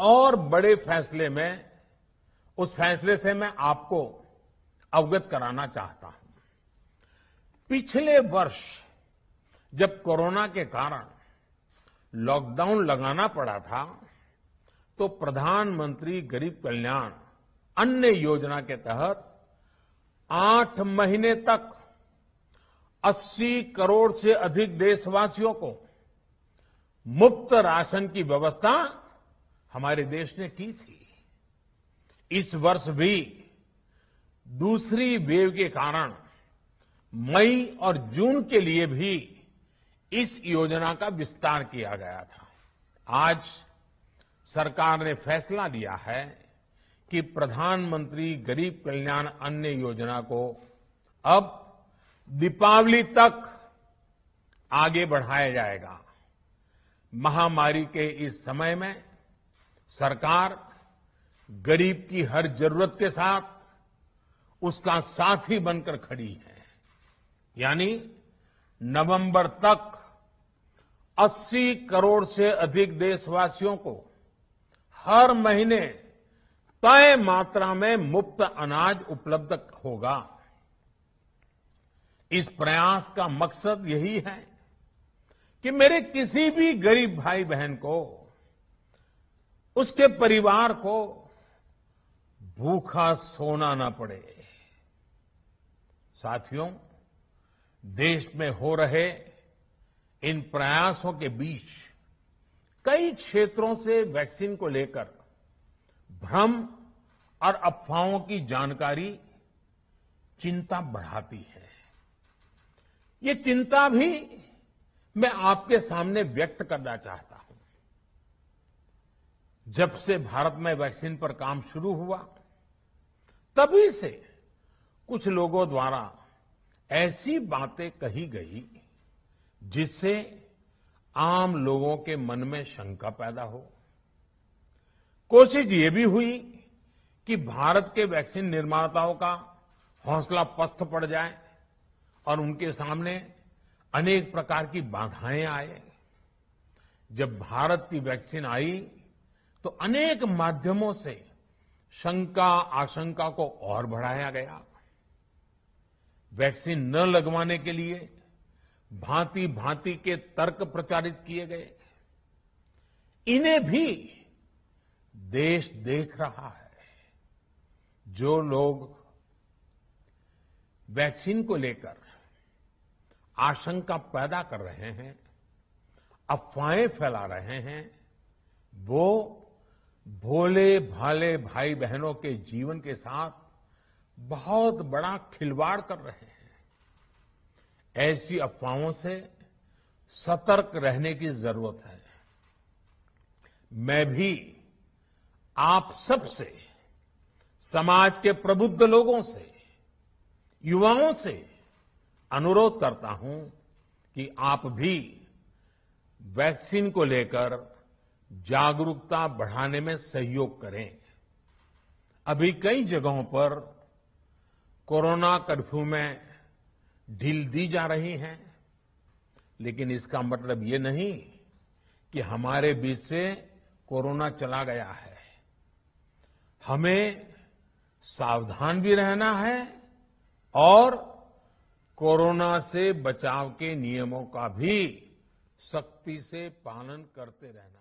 और बड़े फैसले में, उस फैसले से मैं आपको अवगत कराना चाहता हूँ। पिछले वर्ष, जब कोरोना के कारण लॉकडाउन लगाना पड़ा था तो प्रधानमंत्री गरीब कल्याण अन्न योजना के तहत आठ महीने तक 80 करोड़ से अधिक देशवासियों को मुफ़्त राशन की व्यवस्था हमारे देश ने की थी। इस वर्ष भी दूसरी वेव के कारण मई और जून के लिए भी इस योजना का विस्तार किया गया था। आज सरकार ने फैसला लिया है कि प्रधानमंत्री गरीब कल्याण अन्न योजना को अब दीपावली तक आगे बढ़ाया जाएगा। महामारी के इस समय में सरकार गरीब की हर ज़रूरत के साथ उसका साथी बनकर खड़ी है। यानी नवंबर तक 80 करोड़ से अधिक देशवासियों को हर महीने तय मात्रा में मुफ़्त अनाज उपलब्ध होगा। इस प्रयास का मकसद यही है कि मेरे किसी भी गरीब भाई बहन को उसके परिवार को भूखा सोना ना पड़े। साथियों, देश में हो रहे इन प्रयासों के बीच कई क्षेत्रों से वैक्सीन को लेकर भ्रम और अफवाहों की जानकारी चिंता बढ़ाती है। ये चिंता भी मैं आपके सामने व्यक्त करना चाहता हूँ जब से भारत में वैक्सीन पर काम शुरू हुआ, तभी से कुछ लोगों द्वारा ऐसी बातें कही गई, जिससे आम लोगों के मन में शंका पैदा हो। कोशिश ये भी हुई कि भारत के वैक्सीन निर्माताओं का हौसला पस्त पड़ जाए और उनके सामने अनेक प्रकार की बाधाएँ आए। जब भारत की वैक्सीन आई तो अनेक माध्यमों से शंका, आशंका को और बढ़ाया गया। वैक्सीन न लगवाने के लिए भांति भांति के तर्क प्रचारित किए गए। इन्हें भी देश देख रहा है। जो लोग वैक्सीन को लेकर आशंका पैदा कर रहे हैं, अफवाहें फैला रहे हैं, वो भोले भाले भाई बहनों के जीवन के साथ बहुत बड़ा खिलवाड़ कर रहे हैं। ऐसी अफवाहों से सतर्क रहने की ज़रूरत है। मैं भी आप सबसे, समाज के प्रबुद्ध लोगों से, युवाओं से अनुरोध करता हूँ कि आप भी वैक्सीन को लेकर जागरूकता बढ़ाने में सहयोग करें। अभी कई जगहों पर कोरोना कर्फ्यू में ढील दी जा रही है, लेकिन इसका मतलब ये नहीं कि हमारे बीच से कोरोना चला गया है। हमें सावधान भी रहना है और कोरोना से बचाव के नियमों का भी सख्ती से पालन करते रहना